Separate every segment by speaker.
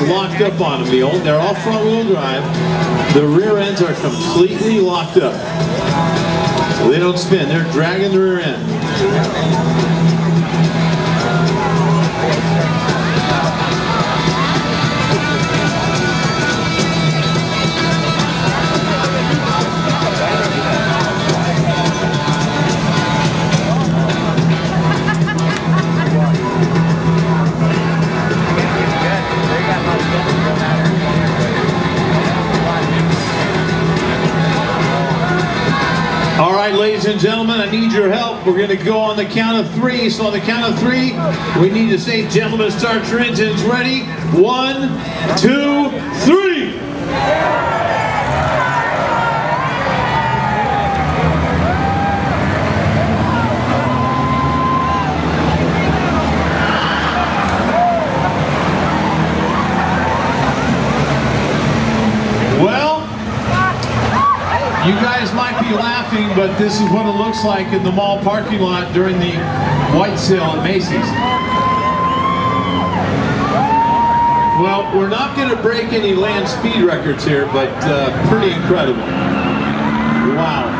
Speaker 1: locked up on them. The old, they're all front wheel drive. The rear ends are completely locked up. They don't spin. They're dragging the rear end. Ladies and gentlemen, I need your help. We're going to go on the count of three. So on the count of three, we need to say, gentlemen, start your engines. Ready? One, two, three. Well, you guys might be laughing, but this is what it looks like in the mall parking lot during the white sale at Macy's. Well, we're not going to break any land speed records here, but uh, pretty incredible. Wow.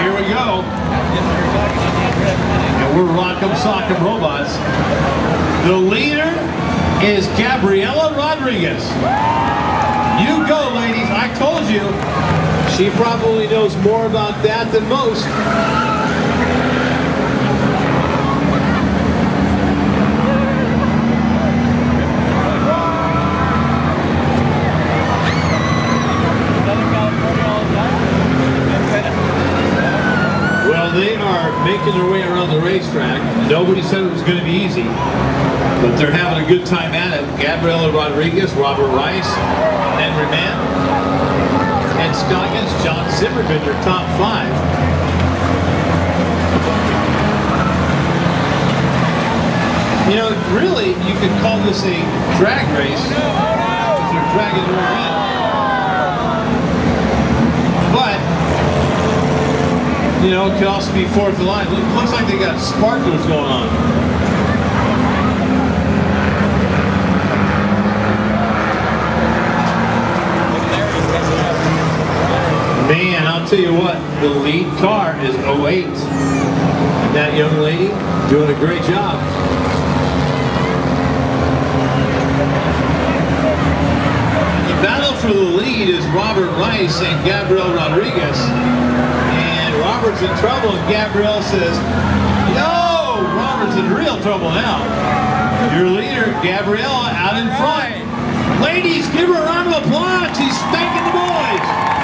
Speaker 1: Here we go. And we're Rock'em Sock'em Robots. The leader is Gabriela Rodriguez. You go, ladies. I told you. She probably knows more about that than most. Well, they are making their way around the racetrack. Nobody said it was going to be easy, but they're having a good time at it. Gabriela Rodriguez, Robert Rice, Henry Mann, Ed Scoggins, John Zimmerman, your top five. You know, really, you could call this a drag race because they're dragging rear. But you know, it could also be fourth of line. Look, looks like they got sparklers going on. Man, I'll tell you what, the lead car is 08. That young lady doing a great job. The battle for the lead is Robert Rice and Gabriel Rodriguez. And Robert's in trouble, and Gabrielle says, Yo, Robert's in real trouble now. Your leader, Gabriella, out in front. Ladies, give her a round of applause. She's spanking the boys.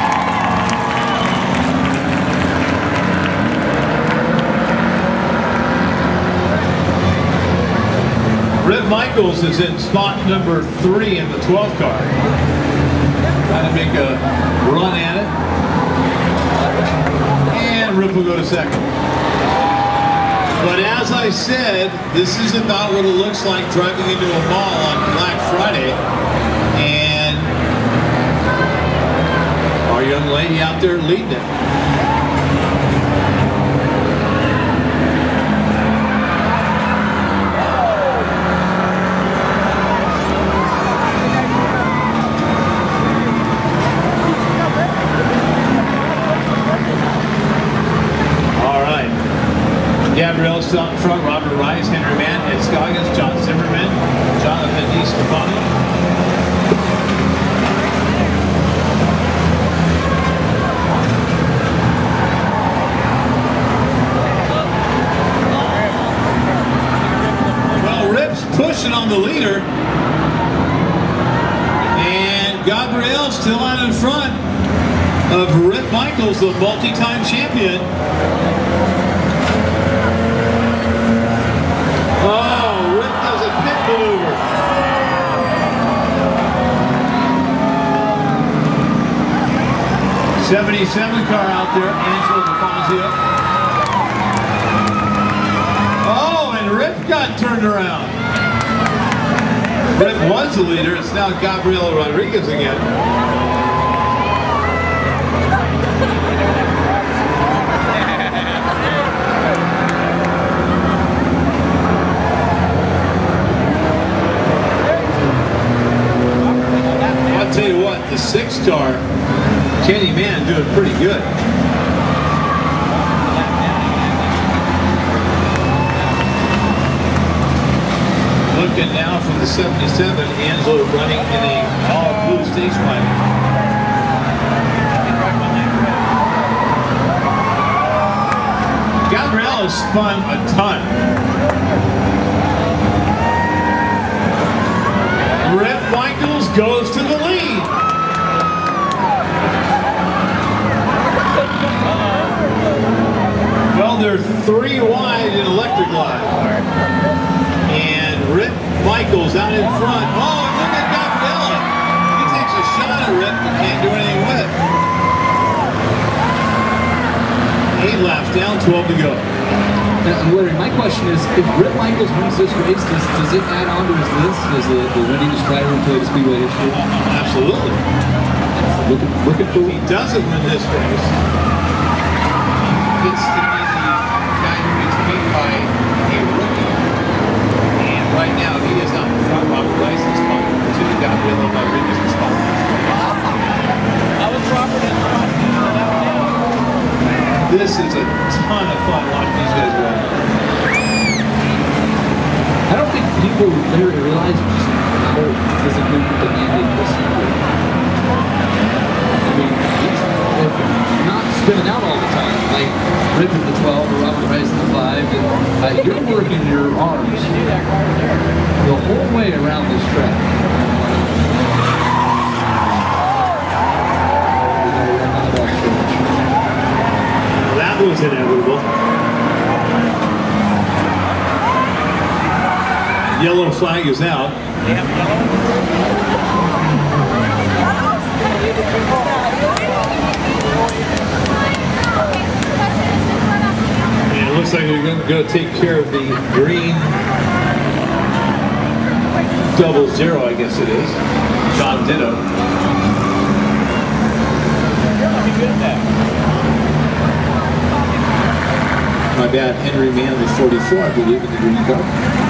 Speaker 1: Michaels is in spot number three in the 12 car. Trying to make a run at it. And Rip will go to second. But as I said, this is about what it looks like driving into a mall on Black Friday. And our young lady out there leading it. All right. Gabrielle in front, Robert Rice, Henry Mann, Ed Scoggins, John Zimmerman, Jonathan. Well, Rip's pushing on the leader. And Gabrielle still out in front of Rip Michaels, the multi-time champion. Oh, Rip does a pit maneuver. 77 car out there, Angelo DeFazio. Oh, and Rip got turned around. Rip was the leader. It's now Gabriel Rodriguez again. I'll tell you what, the six car, Kenny Mann doing pretty good. Looking now from the 77, Angelo running in a all blue stage light. Gabriel has spun a ton. Laps down, 12 to go.
Speaker 2: Now, I'm wondering, my question is, if Rip Michaels wins this race, does, does it add on to his list as the, the winningest driver in Toyota Speedway history?
Speaker 1: Absolutely.
Speaker 2: Looking, looking for
Speaker 1: If he doesn't win this race, it's to be the guy who gets beat by a rookie. And right now, he is out in front of license spot to Gabriel Rodriguez spot.
Speaker 3: I was Robert in front.
Speaker 1: This is a ton of fun watching these guys run.
Speaker 2: I don't think people literally realize just how physically demanding this is. I mean, not spinning out all the time, like Rip in the 12 or Robert Rice the 5, and uh, you're working your arms the whole way around this track.
Speaker 1: That was inevitable. Yellow flag is out. And it looks like we're going to take care of the green double zero, I guess it is. John Ditto. My bad, Henry with 44, I believe, in the green car.